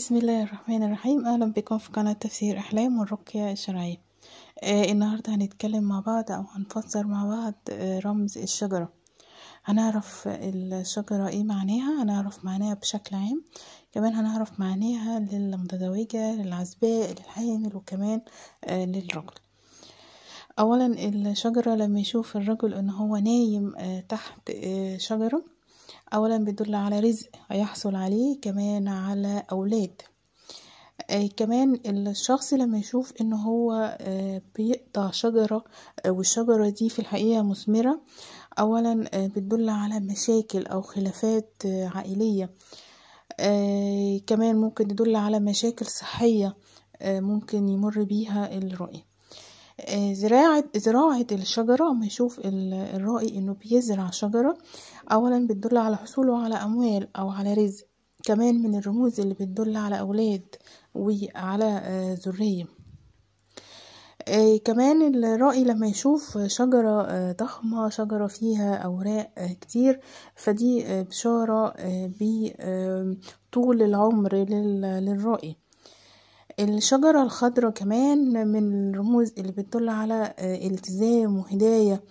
بسم الله الرحمن الرحيم. أهلا بكم في قناة تفسير أحلام والرقية الشرعية آه النهاردة هنتكلم مع بعض أو هنفسر مع بعض آه رمز الشجرة. هنعرف الشجرة إيه معناها؟ هنعرف معناها بشكل عام. كمان هنعرف معناها للمتزوجة للعزباء للحامل وكمان آه للرجل. أولا الشجرة لما يشوف الرجل إن هو نايم آه تحت آه شجرة اولا بيدل على رزق هيحصل عليه كمان على أولاد. آه كمان الشخص لما يشوف إن هو آه بيقطع شجرة آه والشجرة دي في الحقيقة مثمرة اولا آه بتدل على مشاكل أو خلافات آه عائلية. آه كمان ممكن تدل على مشاكل صحية ممكن يمر بيها الرائي زراعة زراعة الشجرة أما يشوف الرائي إنه بيزرع شجرة اولا بتدل على حصوله على أموال أو على رزق. كمان من الرموز اللي بتدل على أولاد وعلى ذرية. كمان الرائي لما يشوف شجرة ضخمة شجرة فيها أوراق كتير فدي بشارة بطول العمر للرائي الشجرة الخضراء كمان من الرموز اللي بتدل على التزام وهداية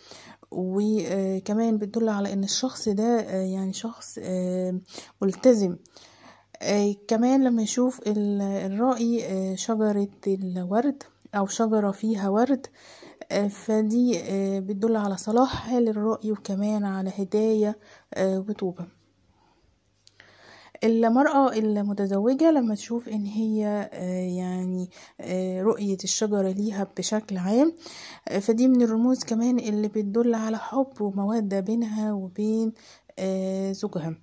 وكمان بتدل على إن الشخص ده يعني شخص ملتزم. كمان لما يشوف الرائي شجرة الورد أو شجرة فيها ورد فدي بتدل على صلاح حال الرائي وكمان على هداية وطوبة المرأة المتزوجة لما تشوف إن هي يعني رؤية الشجرة ليها بشكل عام فدي من الرموز كمان اللي بتدل على حب ومودة بينها وبين زوجها.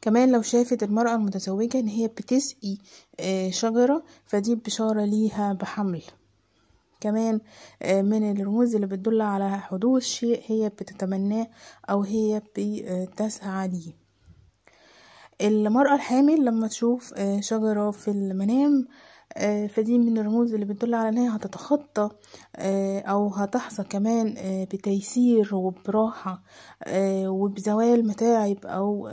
كمان لو شافت المرأة المتزوجة إن هي بتسقي شجرة فدي بشارة ليها بحمل. كمان من الرموز اللي بتدل على حدوث شيء هي بتتمناه أو هي بتسعى ليه. المرأة الحامل لما تشوف شجرة في المنام فدي من الرموز اللي بتدل على انها هتتخطى أو هتحظى كمان بتيسير وبراحة وبزوال متاعب أو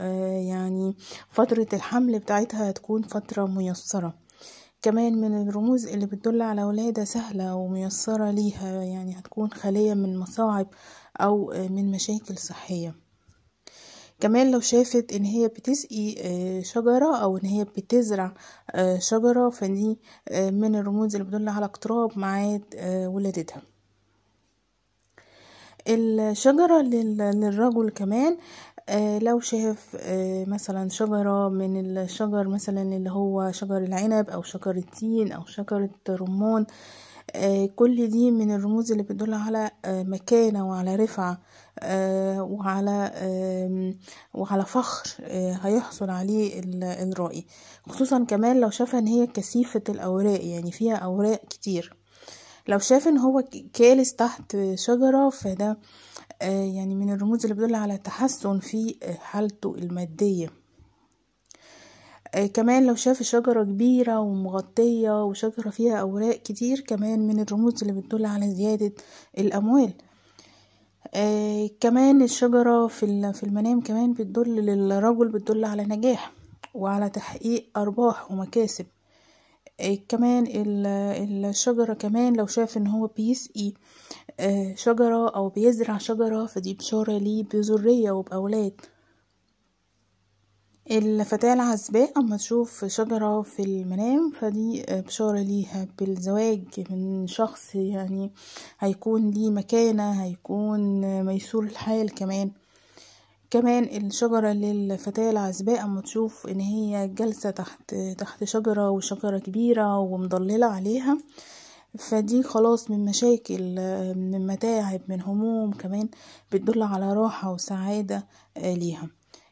يعني فترة الحمل بتاعتها هتكون فترة ميسرة. كمان من الرموز اللي بتدل على ولادة سهلة وميسرة ليها يعني هتكون خالية من مصاعب أو من مشاكل صحية. كمان لو شافت إن هي بتسقي شجرة أو إن هي بتزرع شجرة فدي من الرموز اللي بتدل على اقتراب ميعاد ولادتها. الشجرة للرجل كمان لو شاف مثلا شجرة من الشجر مثلا اللي هو شجر العنب أو شجر التين أو شجرة رمان كل دي من الرموز اللي بتدل على مكانة وعلى رفعة وعلى وعلى فخر هيحصل عليه الرائي خصوصا كمان لو شافها إن هي كثيفة الأوراق يعني فيها أوراق كتير. لو شاف إن هو كالس تحت شجرة فده يعني من الرموز اللي بتدل على تحسن في حالته المادية. كمان لو شاف شجرة كبيرة ومغطية وشجرة فيها أوراق كتير كمان من الرموز اللي بتدل على زيادة الأموال. آه كمان الشجرة في في المنام كمان بتدل للرجل بتدل على نجاح وعلى تحقيق أرباح ومكاسب. آه كمان الشجرة كمان لو شاف إن هو بيسقي آه شجرة أو بيزرع شجرة فدي بشارة ليه بذرية وبأولاد. الفتاة العزباء أما تشوف شجرة في المنام فدي بشارة ليها بالزواج من شخص يعني هيكون ليه مكانة هيكون ميسور الحال كمان. كمان الشجرة للفتاة العزباء أما تشوف إن هي جالسة تحت تحت شجرة وشجرة كبيرة ومضللة عليها فدي خلاص من مشاكل من متاعب من هموم كمان بتدل على راحة وسعادة ليها.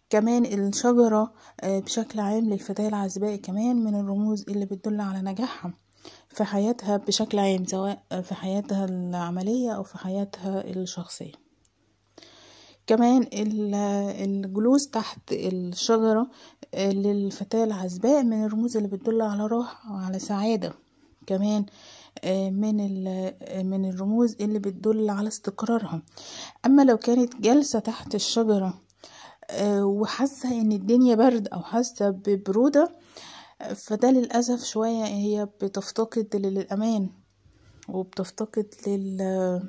كمان الشجرة بشكل عام للفتاة العزباء كمان من الرموز اللي بتدل على نجاحها في حياتها بشكل عام سواء في حياتها العملية أو في حياتها الشخصية. كمان الجلوس تحت الشجرة للفتاة العزباء من الرموز اللي بتدل على راحة وعلى سعادة كمان من من الرموز اللي بتدل على استقرارها. أما لو كانت جالسة تحت الشجرة وحاسة إن الدنيا برد أو حاسة ببرودة فده للأسف شوية هي بتفتقد للأمان وبتفتقد لل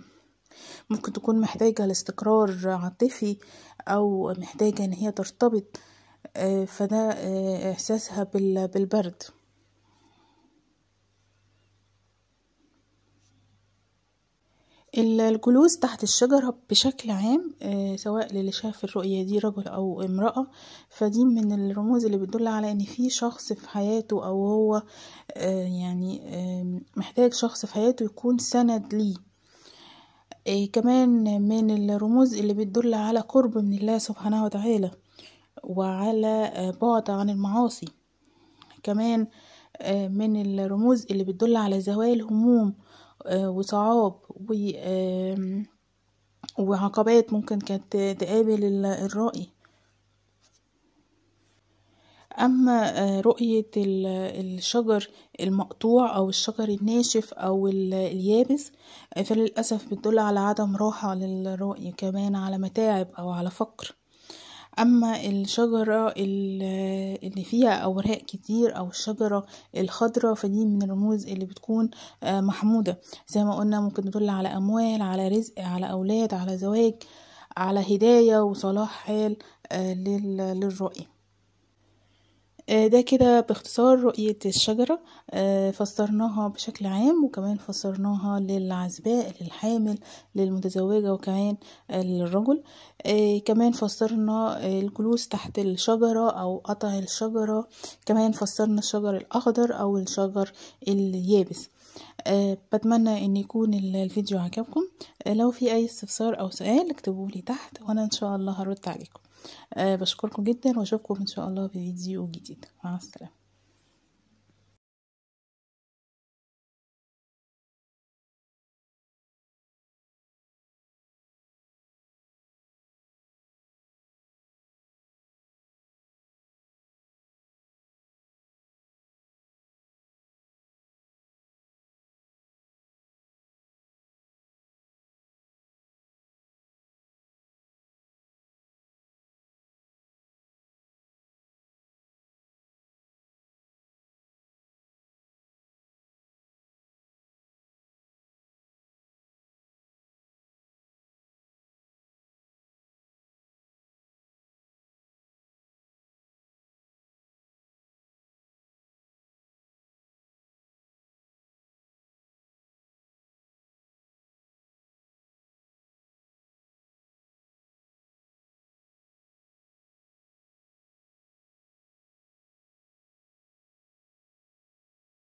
ممكن تكون محتاجة لاستقرار عاطفي أو محتاجة إن هي ترتبط فده إحساسها بالبرد. الجلوس تحت الشجرة بشكل عام سواء للي شاف الرؤية دي رجل أو امرأة فدي من الرموز اللي بتدل على إن في شخص في حياته أو هو يعني محتاج شخص في حياته يكون سند ليه. كمان من الرموز اللي بتدل على قرب من الله سبحانه وتعالى وعلى بعد عن المعاصي. كمان من الرموز اللي بتدل على زوال هموم وصعاب وعقبات ممكن كانت تقابل الرائي أما رؤية الشجر المقطوع أو الشجر الناشف أو اليابس فللأسف بتدل على عدم راحة للرؤية كمان على متاعب أو على فقر. أما الشجرة اللي فيها أوراق كتير أو الشجرة الخضرة فدي من الرموز اللي بتكون محمودة. زي ما قلنا ممكن تدل على أموال على رزق على أولاد على زواج على هداية وصلاح حال للرؤية. ده كده باختصار رؤية الشجرة. فسرناها بشكل عام وكمان فسرناها للعزباء للحامل للمتزوجة وكمان للرجل. كمان فسرنا الجلوس تحت الشجرة أو قطع الشجرة. كمان فسرنا الشجر الأخضر أو الشجر اليابس. بتمنى إن يكون الفيديو عجبكم. لو في أي استفسار أو سؤال اكتبولي تحت وأنا إن شاء الله هرد عليكم. بشكركم جدا وأشوفكم إن شاء الله في فيديو جديد. مع السلامة.